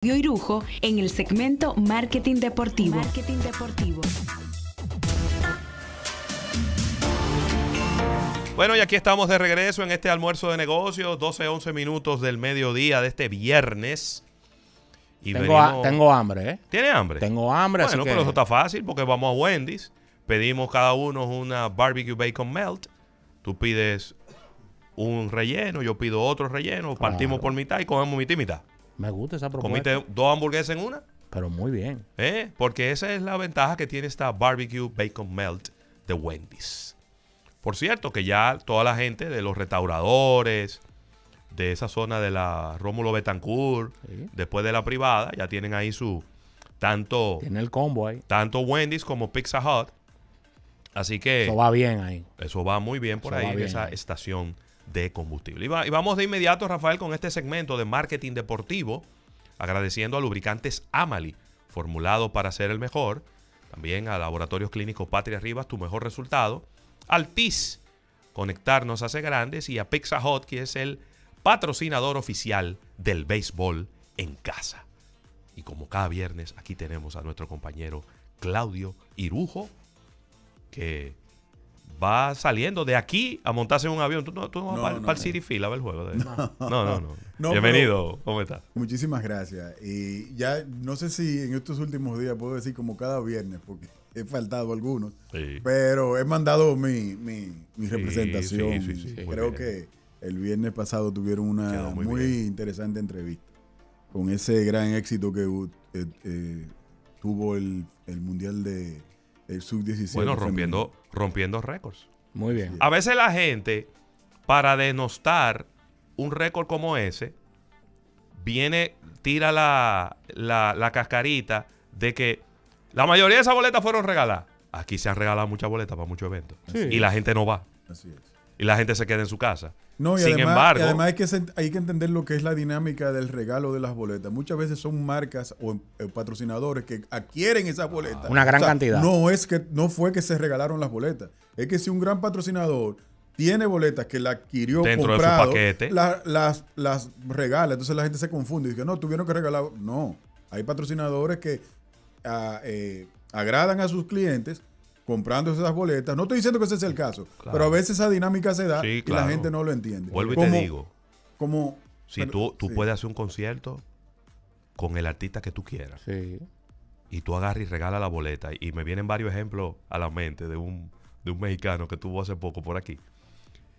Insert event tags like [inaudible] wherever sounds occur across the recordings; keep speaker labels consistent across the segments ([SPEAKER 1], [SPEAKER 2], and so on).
[SPEAKER 1] Irujo en el segmento Marketing Deportivo. Marketing Deportivo.
[SPEAKER 2] Bueno, y aquí estamos de regreso en este almuerzo de negocios, 12-11 minutos del mediodía de este viernes.
[SPEAKER 3] Y tengo, venimos... tengo hambre, ¿eh?
[SPEAKER 2] ¿Tiene hambre?
[SPEAKER 3] Tengo hambre,
[SPEAKER 2] Bueno,
[SPEAKER 3] así
[SPEAKER 2] pero eso está fácil porque vamos a Wendy's, pedimos cada uno una barbecue bacon melt, tú pides un relleno, yo pido otro relleno,
[SPEAKER 3] Claro.
[SPEAKER 2] partimos por mitad y comemos mitad y mitad.
[SPEAKER 3] Me gusta esa propuesta.
[SPEAKER 2] Comiste dos hamburguesas en una,
[SPEAKER 3] Pero muy bien.
[SPEAKER 2] ¿eh? Porque esa es la ventaja que tiene esta barbecue bacon melt de Wendy's. Por cierto, que ya toda la gente de los restauradores, de esa zona de la Rómulo Betancourt,
[SPEAKER 3] Sí.
[SPEAKER 2] después de la privada, ya tienen ahí su tanto,
[SPEAKER 3] Tiene el combo ahí.
[SPEAKER 2] tanto Wendy's como Pizza Hut. Así que
[SPEAKER 3] Eso va bien ahí.
[SPEAKER 2] eso va muy bien por
[SPEAKER 3] Eso
[SPEAKER 2] ahí en esa
[SPEAKER 3] ahí.
[SPEAKER 2] estación de combustible. Y, va- y vamos de inmediato, Rafael, con este segmento de marketing deportivo, agradeciendo a Lubricantes Amali, formulado para ser el mejor. También a Laboratorios Clínicos Patria Rivas, tu mejor resultado. Al TIS, conectarnos hace grandes. Y a Pizza que es el patrocinador oficial del béisbol en casa. Y como cada viernes, aquí tenemos a nuestro compañero Claudio Irujo, que va saliendo de aquí a montarse en un avión. Tú no, tú no vas
[SPEAKER 4] No,
[SPEAKER 2] para,
[SPEAKER 4] no,
[SPEAKER 2] el
[SPEAKER 4] no.
[SPEAKER 2] City Field a ver el juego. De... No, no, no.
[SPEAKER 4] No, [laughs]
[SPEAKER 2] Bienvenido. ¿Cómo estás?
[SPEAKER 4] Muchísimas gracias. Y ya no sé si en estos últimos días puedo decir como cada viernes, porque he faltado algunos,
[SPEAKER 2] Sí.
[SPEAKER 4] pero he mandado mi, mi, mi representación.
[SPEAKER 2] sí, sí,
[SPEAKER 4] Creo que el viernes pasado tuvieron una
[SPEAKER 2] muy
[SPEAKER 4] interesante entrevista con ese gran éxito que eh, eh, tuvo el, el Mundial de el Sub-17.
[SPEAKER 2] Bueno,
[SPEAKER 4] femenino.
[SPEAKER 2] rompiendo, rompiendo récords.
[SPEAKER 3] Muy bien.
[SPEAKER 2] A veces la gente, para denostar un récord como ese, viene, tira la, la, la cascarita de que la mayoría de esas boletas fueron regaladas. Aquí se han regalado muchas boletas para muchos eventos.
[SPEAKER 3] Sí.
[SPEAKER 2] Y la gente no va.
[SPEAKER 4] Así es.
[SPEAKER 2] Y la gente se queda en su casa.
[SPEAKER 4] No, y
[SPEAKER 2] Sin
[SPEAKER 4] además,
[SPEAKER 2] embargo,
[SPEAKER 4] y además hay, que, hay que entender lo que es la dinámica del regalo de las boletas. Muchas veces son marcas o eh, patrocinadores que adquieren esas boletas.
[SPEAKER 3] Una gran cantidad.
[SPEAKER 4] No es que no fue que se regalaron las boletas. Es que si un gran patrocinador tiene boletas que la adquirió
[SPEAKER 2] Dentro de su
[SPEAKER 4] comprado,
[SPEAKER 2] paquete.
[SPEAKER 4] la- las, las regala. Entonces la gente se confunde y dice, no, tuvieron que regalar. No, hay patrocinadores que ah, eh, agradan a sus clientes comprando esas boletas. No estoy diciendo que ese sea el caso,
[SPEAKER 2] Claro.
[SPEAKER 4] pero a veces esa dinámica se da
[SPEAKER 2] Sí,
[SPEAKER 4] y la gente no lo entiende.
[SPEAKER 2] vuelvo y te digo,
[SPEAKER 4] Como,
[SPEAKER 2] si
[SPEAKER 4] pero-
[SPEAKER 2] tú, tú
[SPEAKER 4] sí.
[SPEAKER 2] puedes hacer un concierto con el artista que tú quieras
[SPEAKER 3] Sí.
[SPEAKER 2] y tú agarras y regalas la boleta y me vienen varios ejemplos a la mente de un, de un mexicano que tuvo hace poco por aquí.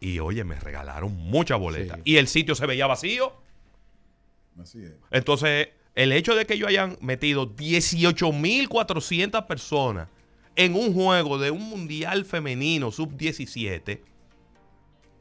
[SPEAKER 2] Y oye, me regalaron muchas boletas.
[SPEAKER 3] Sí.
[SPEAKER 2] Y el sitio se veía vacío.
[SPEAKER 4] Así es.
[SPEAKER 2] Entonces, el hecho de que ellos hayan metido 18.400 personas en un juego de un mundial femenino sub-17,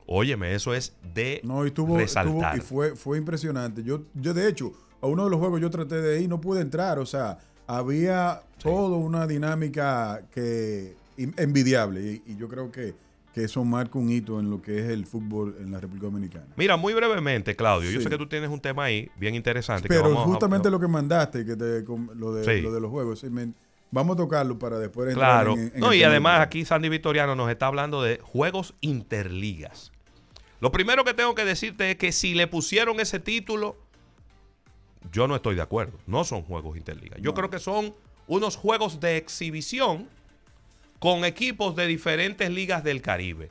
[SPEAKER 2] óyeme, eso es de
[SPEAKER 4] No, y tuvo,
[SPEAKER 2] resaltar.
[SPEAKER 4] tuvo- y fue, fue impresionante. Yo, yo, de hecho, a uno de los juegos yo traté de ir, no pude entrar. O sea, había toda una dinámica que envidiable. Y, y yo creo que, que eso marca un hito en lo que es el fútbol en la República Dominicana.
[SPEAKER 2] Mira, muy brevemente, Claudio, yo
[SPEAKER 4] Sí.
[SPEAKER 2] sé que tú tienes un tema ahí bien interesante. que
[SPEAKER 4] Pero
[SPEAKER 2] a-
[SPEAKER 4] justamente lo que mandaste, que te- lo, de,
[SPEAKER 2] Sí.
[SPEAKER 4] lo de los juegos, sí, me- vamos a tocarlo para después entrar
[SPEAKER 2] Claro.
[SPEAKER 4] en- en
[SPEAKER 2] no, y además aquí Sandy Victoriano nos está hablando de juegos interligas. Lo primero que tengo que decirte es que si le pusieron ese título, yo no estoy de acuerdo. No son juegos interligas. Yo
[SPEAKER 4] No.
[SPEAKER 2] creo que son unos juegos de exhibición con equipos de diferentes ligas del Caribe.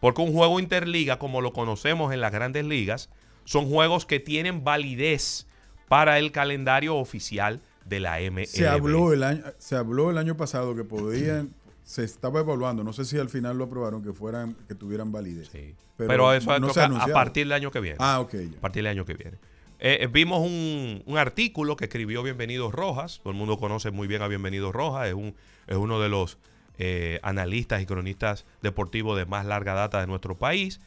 [SPEAKER 2] Porque un juego interliga, como lo conocemos en las grandes ligas, son juegos que tienen validez para el calendario oficial de la MLB.
[SPEAKER 4] Se habló el año, se habló el año pasado que podían, se estaba evaluando, no sé si al final lo aprobaron, que fueran, que tuvieran validez.
[SPEAKER 2] Sí.
[SPEAKER 4] Pero
[SPEAKER 2] Pero, eso
[SPEAKER 4] no
[SPEAKER 2] toca a partir del año que viene.
[SPEAKER 4] Ah, ok. ya.
[SPEAKER 2] A partir del año que viene. Eh, eh, vimos un, un artículo que escribió Bienvenido Rojas. Todo el mundo conoce muy bien a Bienvenido Rojas. Es, un, es uno de los eh, analistas y cronistas deportivos de más larga data de nuestro país.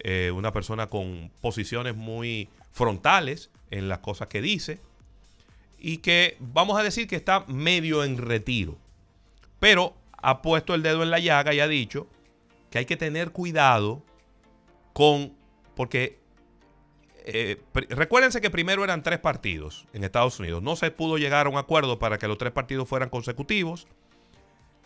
[SPEAKER 2] Eh, una persona con posiciones muy frontales en las cosas que dice. Y que vamos a decir que está medio en retiro. Pero ha puesto el dedo en la llaga y ha dicho que hay que tener cuidado con. Porque eh, recuérdense que primero eran tres partidos en Estados Unidos. No se pudo llegar a un acuerdo para que los tres partidos fueran consecutivos.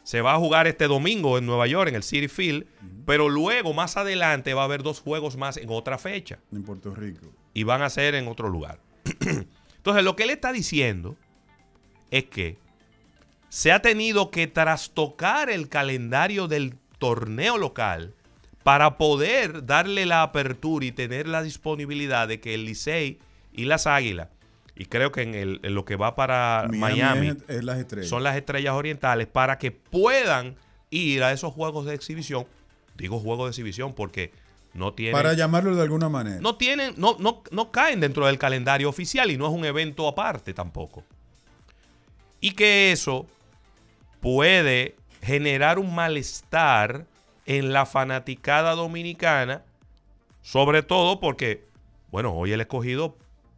[SPEAKER 2] Se va a jugar este domingo en Nueva York, en el City Field. Pero luego, más adelante, va a haber dos juegos más en otra fecha.
[SPEAKER 4] En Puerto Rico.
[SPEAKER 2] Y van a ser en otro lugar. [clears throat] Entonces, lo que él está diciendo es que se ha tenido que trastocar el calendario del torneo local para poder darle la apertura y tener la disponibilidad de que el Licey y las Águilas, y creo que en, el- en lo que va para Miami,
[SPEAKER 4] es las
[SPEAKER 2] son las estrellas orientales para que puedan ir a esos juegos de exhibición. Digo juegos de exhibición porque no tienen,
[SPEAKER 4] Para llamarlo de alguna manera.
[SPEAKER 2] no tienen, no, no, no caen dentro del calendario oficial y no es un evento aparte tampoco. Y que eso puede generar un malestar en la fanaticada dominicana, sobre todo porque, bueno, hoy el escogido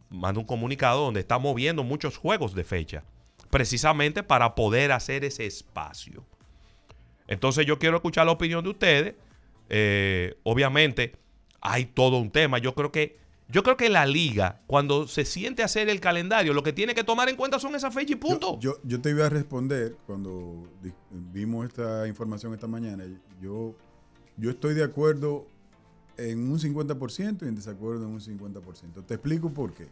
[SPEAKER 2] manda un comunicado donde está moviendo muchos juegos de fecha, precisamente para poder hacer ese espacio. Entonces yo quiero escuchar la opinión de ustedes. Eh, obviamente hay todo un tema. Yo creo que yo creo que la liga cuando se siente a hacer el calendario lo que tiene que tomar en cuenta son esas fechas y punto.
[SPEAKER 4] Yo, yo, yo te iba a responder cuando vimos esta información esta mañana. Yo, yo estoy de acuerdo en un 50% y en desacuerdo en un 50%. Te explico por qué.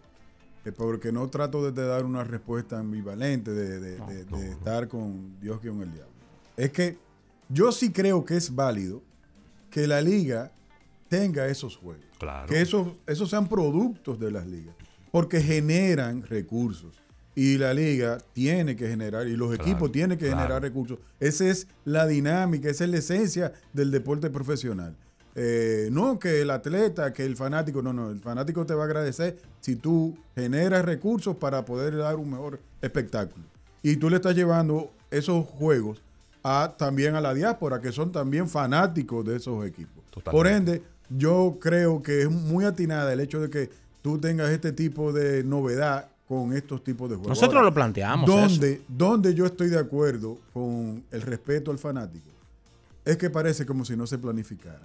[SPEAKER 4] Eh, porque no trato de te dar una respuesta ambivalente de, de- de- de estar con Dios que con el diablo. Es que yo sí creo que es válido que la liga tenga esos juegos.
[SPEAKER 2] Claro.
[SPEAKER 4] Que esos, esos sean productos de las ligas. Porque generan recursos. Y la liga tiene que generar, y los
[SPEAKER 2] Claro,
[SPEAKER 4] equipos tienen que
[SPEAKER 2] claro.
[SPEAKER 4] generar recursos. Esa es la dinámica, esa es la esencia del deporte profesional. Eh, no que el atleta, que el fanático, no, no, el fanático te va a agradecer si tú generas recursos para poder dar un mejor espectáculo. Y tú le estás llevando esos juegos a, también a la diáspora, que son también fanáticos de esos equipos.
[SPEAKER 2] Totalmente.
[SPEAKER 4] Por ende, yo creo que es muy atinada el hecho de que tú tengas este tipo de novedad con estos tipos de juegos.
[SPEAKER 3] Nosotros
[SPEAKER 4] Ahora,
[SPEAKER 3] lo planteamos.
[SPEAKER 4] donde, donde yo estoy de acuerdo con el respeto al fanático es que parece como si no se planificaran.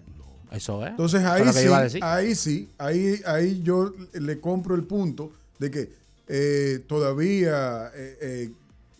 [SPEAKER 3] Eso es.
[SPEAKER 4] Entonces
[SPEAKER 3] Eso es
[SPEAKER 4] ahí sí, ahí sí, ahí, ahí yo le compro el punto de que eh, todavía eh, eh,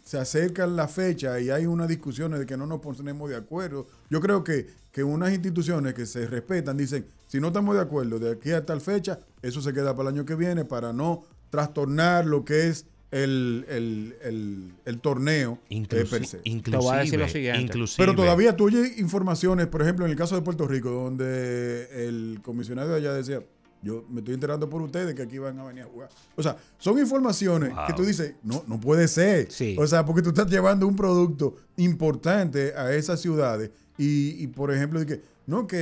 [SPEAKER 4] se acerca la fecha y hay unas discusiones de que no nos ponemos de acuerdo. Yo creo que, que unas instituciones que se respetan dicen, si no estamos de acuerdo de aquí a tal fecha, eso se queda para el año que viene para no trastornar lo que es el, el- el- el torneo eh,
[SPEAKER 2] Inclusi-
[SPEAKER 4] per se.
[SPEAKER 2] inclusive,
[SPEAKER 3] Te voy a decir lo siguiente.
[SPEAKER 2] inclusive-
[SPEAKER 4] Pero todavía tú oyes informaciones, por ejemplo, en el caso de Puerto Rico, donde el comisionado de allá decía, yo me estoy enterando por ustedes que aquí van a venir a jugar. O sea, son informaciones
[SPEAKER 2] Wow.
[SPEAKER 4] que tú dices, no, no puede ser.
[SPEAKER 3] Sí.
[SPEAKER 4] O sea, porque tú estás llevando un producto importante a esas ciudades y, y, por ejemplo, de que, no, que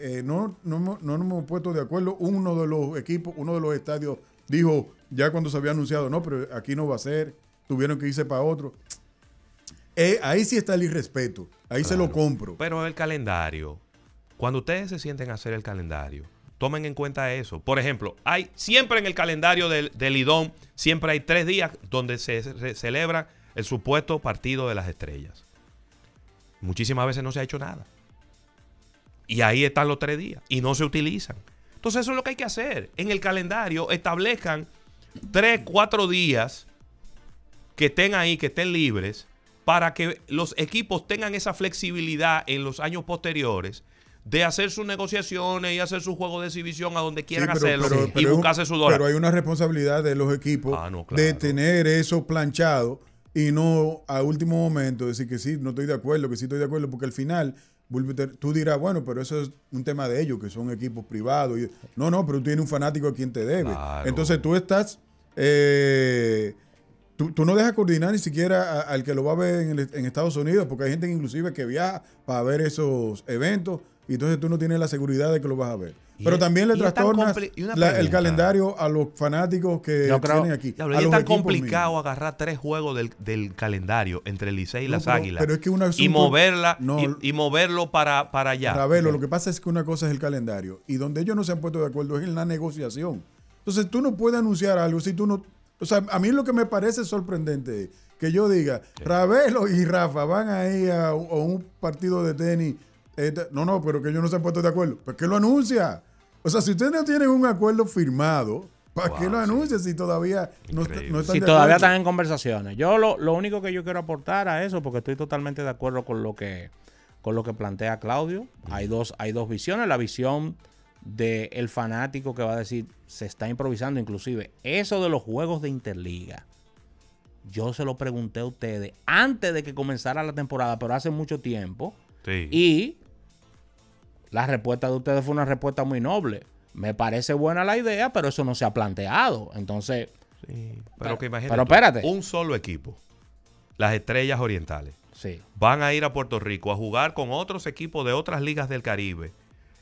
[SPEAKER 4] eh, no, no, no nos hemos puesto de acuerdo. Uno de los equipos, uno de los estadios dijo, ya cuando se había anunciado, no, pero aquí no va a ser, tuvieron que irse para otro. Eh, ahí sí está el irrespeto. Ahí se lo compro.
[SPEAKER 2] Pero el calendario, cuando ustedes se sienten a hacer el calendario, tomen en cuenta eso. Por ejemplo, hay siempre en el calendario del, del IDOM, siempre hay tres días donde se, se celebra el supuesto partido de las estrellas. Muchísimas veces no se ha hecho nada. Y ahí están los tres días y no se utilizan. Entonces eso es lo que hay que hacer. En el calendario establezcan tres, cuatro días que estén ahí, que estén libres, para que los equipos tengan esa flexibilidad en los años posteriores de hacer sus negociaciones y hacer su juego de exhibición a donde quieran
[SPEAKER 4] Sí, pero-
[SPEAKER 2] hacerlo
[SPEAKER 4] pero-
[SPEAKER 2] y
[SPEAKER 4] pero
[SPEAKER 2] buscarse su dólar.
[SPEAKER 4] Pero hay una responsabilidad de los equipos
[SPEAKER 2] Ah, no,
[SPEAKER 4] de tener eso planchado y no a último momento decir que sí, no estoy de acuerdo, que sí estoy de acuerdo, porque al final tú dirás, bueno, pero eso es un tema de ellos, que son equipos privados. y- no, no, pero tú tienes un fanático a quien te debe.
[SPEAKER 2] Claro.
[SPEAKER 4] Entonces tú estás... eh, Tú, tú no dejas coordinar ni siquiera al que lo va a ver en, el- en Estados Unidos, porque hay gente inclusive que viaja para ver esos eventos y entonces tú no tienes la seguridad de que lo vas a ver. Pero también le trastornas
[SPEAKER 2] una
[SPEAKER 4] la- el calendario a los fanáticos que
[SPEAKER 3] Yo creo-
[SPEAKER 4] tienen aquí.
[SPEAKER 2] Es tan complicado
[SPEAKER 4] mismos.
[SPEAKER 2] agarrar tres juegos del, del calendario entre el Licey y
[SPEAKER 4] No,
[SPEAKER 2] las
[SPEAKER 4] pero-
[SPEAKER 2] Águilas
[SPEAKER 4] pero es que un
[SPEAKER 2] y moverla
[SPEAKER 4] no.
[SPEAKER 2] y, y moverlo para, para allá.
[SPEAKER 4] Ravelo, lo que pasa es que una cosa es el calendario y donde ellos no se han puesto de acuerdo es en la negociación. Entonces tú no puedes anunciar algo si tú no... O sea, a mí lo que me parece sorprendente es que yo diga, Ravelo y Rafa van ahí a, a un partido de tenis. Este, no, no, pero que ellos no se han puesto de acuerdo. ¿Por qué lo anuncia? O sea, si ustedes no tienen un acuerdo firmado, ¿para
[SPEAKER 2] Wow,
[SPEAKER 4] qué lo
[SPEAKER 2] sí.
[SPEAKER 4] anuncia si todavía no, está-
[SPEAKER 2] Increíble.
[SPEAKER 4] no están
[SPEAKER 3] Si
[SPEAKER 4] de
[SPEAKER 3] todavía
[SPEAKER 4] acuerdo?
[SPEAKER 3] están en conversaciones. Yo lo, lo único que yo quiero aportar a eso, porque estoy totalmente de acuerdo con lo que, con lo que plantea Claudio. Hay dos, hay dos visiones. La visión del fanático que va a decir, se está improvisando inclusive. Eso de los juegos de Interliga, yo se lo pregunté a ustedes antes de que comenzara la temporada, pero hace mucho tiempo.
[SPEAKER 2] Sí.
[SPEAKER 3] Y la respuesta de ustedes fue una respuesta muy noble. Me parece buena la idea, pero eso no se ha planteado. Entonces,
[SPEAKER 2] Sí, pero que imagínate.
[SPEAKER 3] pero
[SPEAKER 2] tú,
[SPEAKER 3] espérate.
[SPEAKER 2] Un solo equipo. Las estrellas orientales.
[SPEAKER 3] sí.
[SPEAKER 2] Van a ir a Puerto Rico a jugar con otros equipos de otras ligas del Caribe.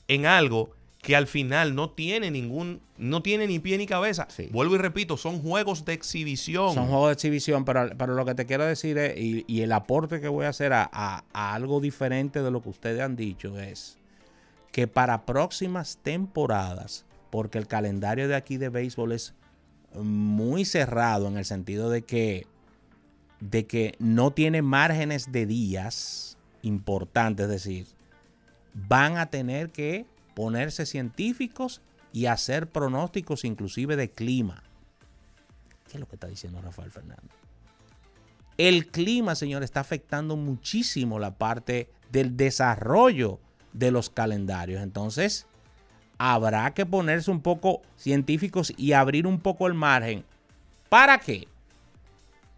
[SPEAKER 2] En algo que al final no tiene ningún. No tiene ni pie ni cabeza.
[SPEAKER 3] Sí.
[SPEAKER 2] Vuelvo y repito, son juegos de exhibición.
[SPEAKER 3] Son juegos de exhibición, pero, pero lo que te quiero decir es, y, y el aporte que voy a hacer a, a- a algo diferente de lo que ustedes han dicho es que para próximas temporadas, porque el calendario de aquí de béisbol es muy cerrado en el sentido de que, de que no tiene márgenes de días importantes, es decir, van a tener que ponerse científicos y hacer pronósticos inclusive de clima. ¿Qué es lo que está diciendo Rafael Fernández? El clima, señor, está afectando muchísimo la parte del desarrollo de los calendarios. Entonces, habrá que ponerse un poco científicos y abrir un poco el margen. ¿Para qué?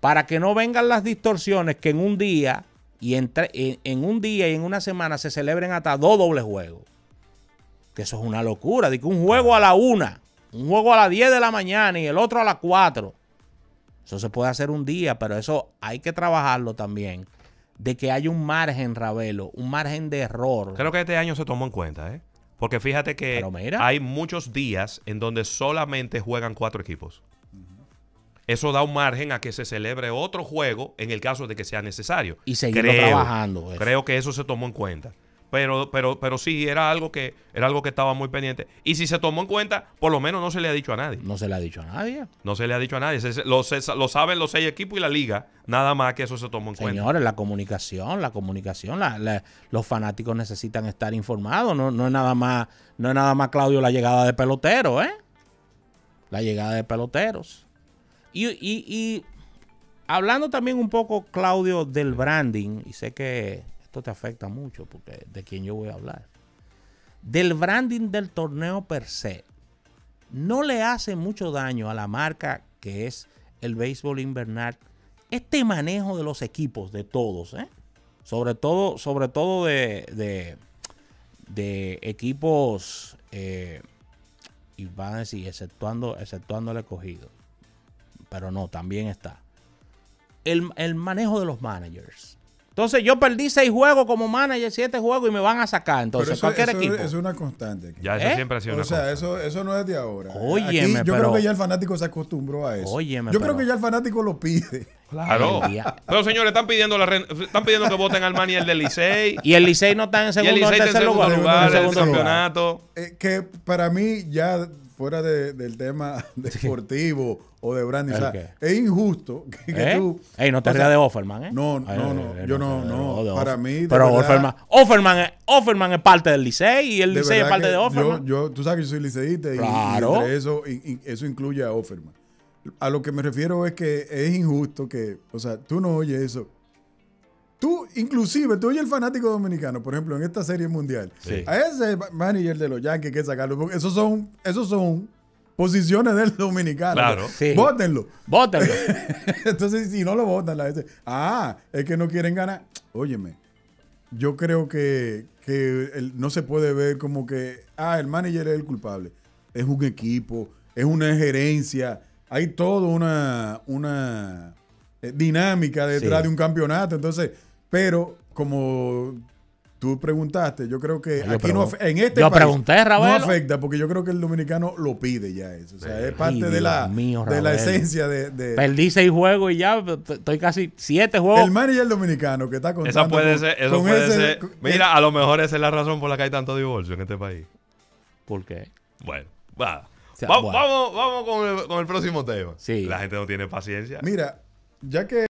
[SPEAKER 3] Para que no vengan las distorsiones que en un día y en, tre- en- un día y en una semana se celebren hasta dos dobles juegos. Que eso es una locura. Que un juego a la una, un juego a las 10 de la mañana y el otro a las 4. Eso se puede hacer un día, pero eso hay que trabajarlo también. De que haya un margen, Ravelo, un margen de error.
[SPEAKER 2] Creo que este año se tomó en cuenta, ¿eh? Porque fíjate que
[SPEAKER 3] mira.
[SPEAKER 2] hay muchos días en donde solamente juegan cuatro equipos. Eso da un margen a que se celebre otro juego en el caso de que sea necesario.
[SPEAKER 3] Y seguirlo
[SPEAKER 2] Creo-
[SPEAKER 3] trabajando. eso.
[SPEAKER 2] Creo que eso se tomó en cuenta. Pero, pero, pero sí, era algo que era algo que estaba muy pendiente. Y si se tomó en cuenta, por lo menos no se le ha dicho a nadie.
[SPEAKER 3] No se le ha dicho a nadie.
[SPEAKER 2] No se le ha dicho a nadie. Se- lo, se- lo saben los seis equipos y la liga. Nada más que eso se tomó en cuenta.
[SPEAKER 3] Señores, la comunicación, la comunicación, la- la- los fanáticos necesitan estar informados. No, no es nada más, no es nada más, Claudio, la llegada de peloteros, ¿eh? La llegada de peloteros. Y, y- y hablando también un poco, Claudio, del branding, y sé que esto te afecta mucho porque de quién yo voy a hablar. Del branding del torneo per se. No le hace mucho daño a la marca que es el béisbol invernal este manejo de los equipos, de todos, ¿eh? sobre todo, sobre todo de, de, de equipos, eh, y van a decir, exceptuando, exceptuando el escogido, pero no, también está. El, el manejo de los managers. Entonces yo perdí seis juegos como manager, siete juegos y me van a sacar. Entonces,
[SPEAKER 4] eso,
[SPEAKER 3] cualquier
[SPEAKER 4] eso
[SPEAKER 3] equipo.
[SPEAKER 4] es una constante. aquí.
[SPEAKER 2] Ya eso
[SPEAKER 3] ¿Eh?
[SPEAKER 2] siempre ha sido
[SPEAKER 4] O
[SPEAKER 2] una
[SPEAKER 4] sea,
[SPEAKER 2] cosa.
[SPEAKER 4] eso, eso no es de ahora.
[SPEAKER 3] Óyeme,
[SPEAKER 4] Aquí yo
[SPEAKER 3] pero-
[SPEAKER 4] creo que ya el fanático se acostumbró a eso.
[SPEAKER 3] Óyeme,
[SPEAKER 4] yo
[SPEAKER 3] pero-
[SPEAKER 4] creo que ya el fanático lo pide.
[SPEAKER 2] Claro. Pero señores, están pidiendo, la están pidiendo que voten al Mani y el del Licey.
[SPEAKER 3] Y el Licey no está en
[SPEAKER 2] Y el
[SPEAKER 3] segundo o
[SPEAKER 2] Licey
[SPEAKER 3] en
[SPEAKER 2] está en
[SPEAKER 3] tercer
[SPEAKER 2] segundo
[SPEAKER 3] lugar.
[SPEAKER 2] lugar
[SPEAKER 3] En
[SPEAKER 2] del
[SPEAKER 3] segundo lugar.
[SPEAKER 2] campeonato.
[SPEAKER 4] Eh, que para mí, ya fuera de- del tema [laughs] deportivo o de branding, o
[SPEAKER 3] ¿El
[SPEAKER 4] sea, es injusto que, que
[SPEAKER 3] ¿Eh?
[SPEAKER 4] tú.
[SPEAKER 3] Ey, no te rías de Offerman, ¿eh?
[SPEAKER 4] no, no,
[SPEAKER 3] ay,
[SPEAKER 4] no, yo no, no, para mí,
[SPEAKER 3] Pero
[SPEAKER 4] verdad-
[SPEAKER 3] Offerman, Offerman, es, Offerman es parte del Licey y el Licey es parte de Offerman.
[SPEAKER 4] Yo, yo, tú sabes que yo soy liceísta y, y
[SPEAKER 3] Claro.
[SPEAKER 4] entre eso, y- y eso incluye a Offerman. A lo que me refiero es que es injusto que, o sea, tú no oyes eso. Tú, inclusive, tú oyes el fanático dominicano, por ejemplo, en esta serie mundial.
[SPEAKER 2] Sí.
[SPEAKER 4] A ese manager de los Yankees hay que sacarlo, porque esos son, esos son posiciones del dominicano.
[SPEAKER 2] Claro.
[SPEAKER 3] Sí.
[SPEAKER 4] Vótenlo.
[SPEAKER 3] Bótenlo. [laughs]
[SPEAKER 4] Entonces, si no lo votan, la gente, ah, es que no quieren ganar. Óyeme, yo creo que, que el- no se puede ver como que, ah, el manager es el culpable. Es un equipo, es una gerencia, hay toda una, una eh, dinámica detrás
[SPEAKER 3] Sí.
[SPEAKER 4] de un campeonato. Entonces, pero como tú preguntaste, yo creo que
[SPEAKER 3] Yo
[SPEAKER 4] aquí no, en este
[SPEAKER 3] yo
[SPEAKER 4] país
[SPEAKER 3] pregunté,
[SPEAKER 4] no afecta porque yo creo que el dominicano lo pide ya eso. O sea, es parte de la,
[SPEAKER 3] mío,
[SPEAKER 4] de la esencia de, de-
[SPEAKER 3] Perdí seis juegos y ya estoy casi siete juegos.
[SPEAKER 4] el manager dominicano que está contando
[SPEAKER 2] Esa puede
[SPEAKER 4] con-
[SPEAKER 2] ser, eso puede
[SPEAKER 4] ese-
[SPEAKER 2] ser.
[SPEAKER 4] con-
[SPEAKER 2] Mira, a lo mejor esa es la razón por la que hay tanto divorcio en este país.
[SPEAKER 3] ¿Por qué?
[SPEAKER 2] Bueno, va.
[SPEAKER 3] sea,
[SPEAKER 2] Va-
[SPEAKER 3] bueno.
[SPEAKER 2] Vamos, vamos con el, con el próximo tema.
[SPEAKER 3] Sí.
[SPEAKER 2] La gente no tiene paciencia.
[SPEAKER 4] Mira, ya que